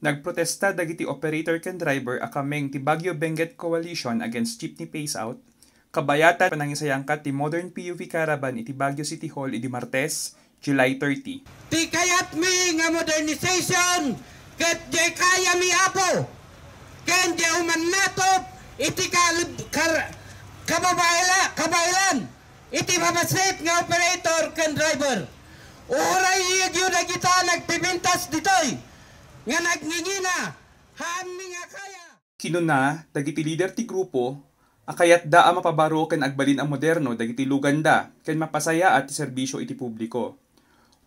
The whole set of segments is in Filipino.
nagprotesta dagiti operator ken driver akameng ti Baguio Benguet Coalition against Jeepney Pace Out, kabayatan panangisayangkat ti Modern PUV Caravan iti Baguio City Hall iti Martes, July 30. Ti kayat mi nga modernization ket di kaya mi apo. Ken di uman natop iti kalib kar kababaila kabailan iti mabasit nga operator ken driver. Uray yun na kita nagpipintas ditoy nga nagngingina hami nga kaya. Kinuna, dagiti leader ti grupo, akayat da ang mapabaro ken agbalin ang moderno dagiti luganda ken mapasaya at ti serbisyo iti publiko.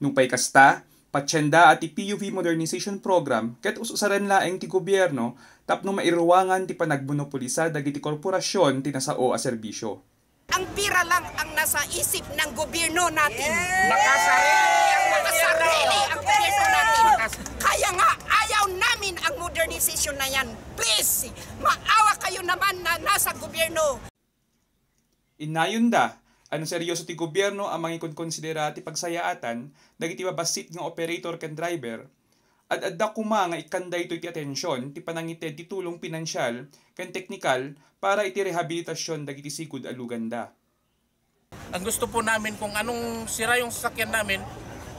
Nung pay kasta, patsyenda at ti PUV Modernization Program ket ususaran laeng ti gobyerno tapno mairuwangan ti panagmonopolisa dagiti korporasyon ti nasao a serbisyo. Ang pira lang ang nasa isip ng gobyerno natin. Ang nakasarili ang gobyerno natin. Kaya nga ayaw namin ang modernization na yan. Please, maawa kayo naman na nasa gobyerno. Inayon da, anong seryoso ti gobyerno ang mga konsidera ti pagsayaatan dagiti babasit nga operator ken driver at adda kuma nga ikanda ito iti atensyon ti panangited ti tulong pinansyal ken teknikal para iti rehabilitasyon dagiti sigud a luganda. Ang gusto po namin kung anong sira yung sasakyan namin,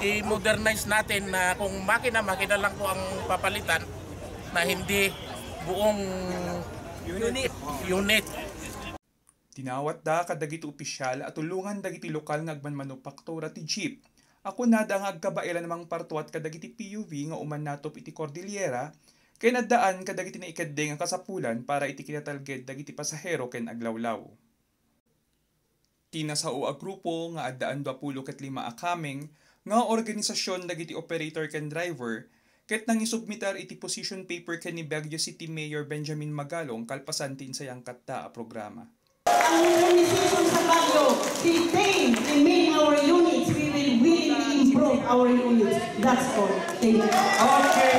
i-modernize natin na kung makina, makina lang po ang papalitan na hindi buong unit. unit. Tinawat da kadagiti opisyal at tulungan dagiti lokal nga agmanmanupaktura ti jeep. Ako na da nga agkabailan namang partuat kadagiti PUV nga uman natop iti Cordillera kay naddaan kadagiti na ikadde nga kasapulan para iti kinatalged dagiti pasahero ken aglawlaw. Kinasao a grupo nga addaan 25 ket lima akameng nga organisasyon dagiti operator ken driver ket nang isubmitar iti position paper ken ni Baguio City Mayor Benjamin Magalong kalpasan tin sayang katta a programa. Ang organization sa Baguio, retain, remain our units. We will really improve our units. That's all. Thank you.